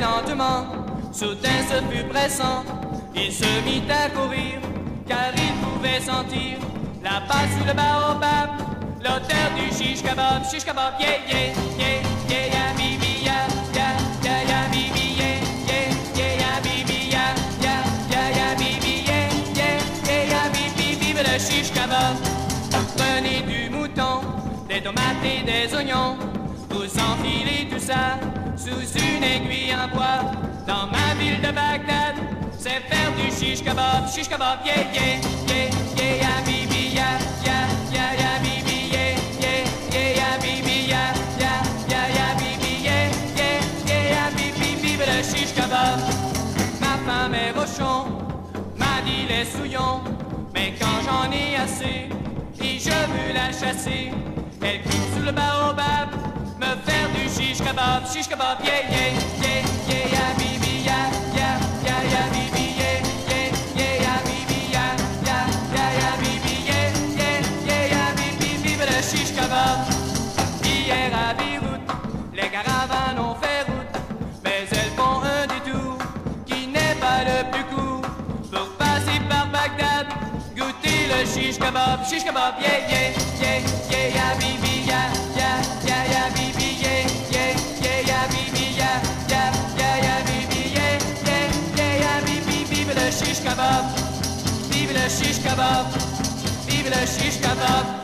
lentement, soudain ce fut pressant. Il se mit à courir, car il pouvait sentir la passe sous le baobab, l'auteur du shish kebab, shish kebab, yeah, yeah, yeah, yeah, yeah, bibi, yeah, yeah, yeah, yeah, yeah, yeah, yeah, yeah, bibi, yeah, yeah, yeah, bibi, vive le shish kebab. Prenez du mouton, des tomates et des oignons, sous une aiguille en bois. Dans ma ville de Bagdad, c'est faire du shish kebab, shish kebab, yeah, yeah, yeah, yeah, yeah, bibi, yeah, yeah, yeah, yeah, bibi, yeah, yeah, yeah, yeah, bibi, yeah, yeah, yeah, yeah, bibi, yeah, yeah, yeah, yeah, bibi, vive le shish kebab. Ma femme est rochon, m'a dit les souillons, mais quand j'en ai assez, et je veux la chasser, elle coupe sous le baobab, kebab, shish kebab, yeah, yeah, yeah, yeah, yeah, bibi, yeah, yeah, yeah, yeah, bibi, yeah, yeah, yeah, yeah, bibi, yeah, yeah, yeah, yeah, bibi, yeah, yeah, yeah, yeah, bibi, vive le shish kebab. Hier à Beyrouth, les caravanes ont fait route, mais elles font un détour qui n'est pas le plus court. Pour passer par Bagdad, goûter le shish kebab, shish kebab, yeah, yeah, yeah, yeah, yeah, bibi, yeah, yeah, yeah, yeah, bibi, yeah, shish kebab, vive le shish kebab, vive le shish kebab.